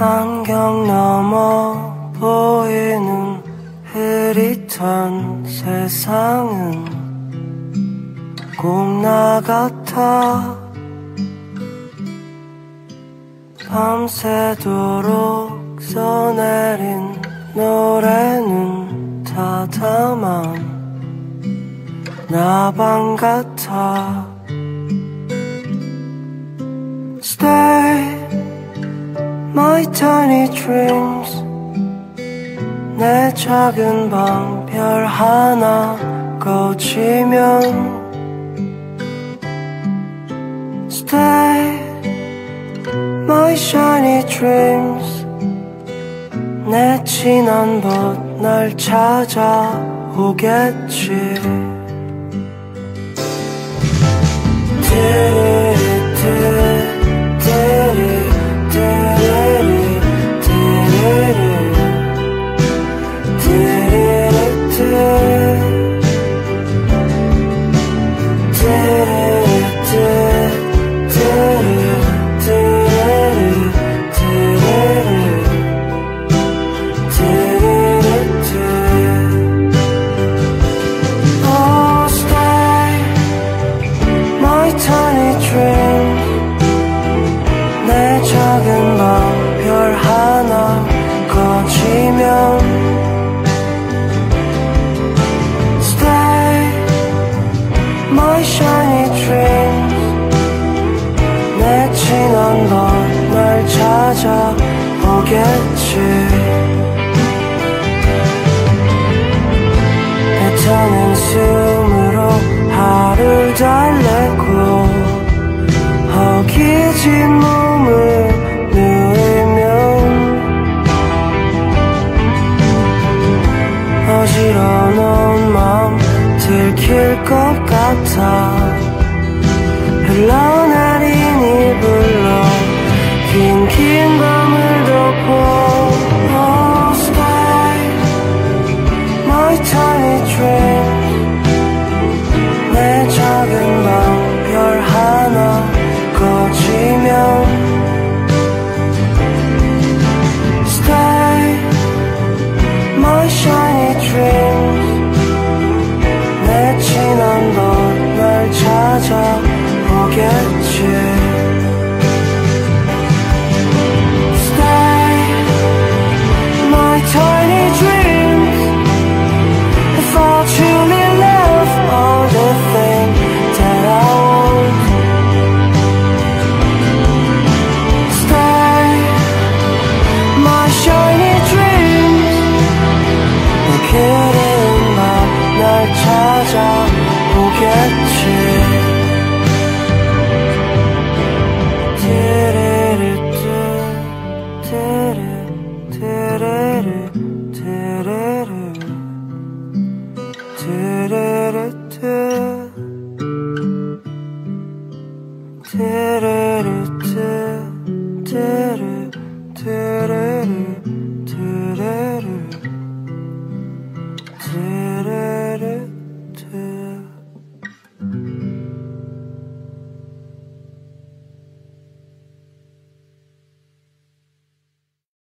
안경 넘어 보이는 흐릿한 세상은 꼭나 같아 밤새도록 써내린 노래는 다 담아 나방 같아. Stay my tiny dreams. 내 작은 방 별 하나 꺼지면 Stay shiny dreams 내 진한 벗날 찾아오겠지 찾아오겠지. 애타는 숨으로 하루 달래고 허기진 것 같아 my shiny dreams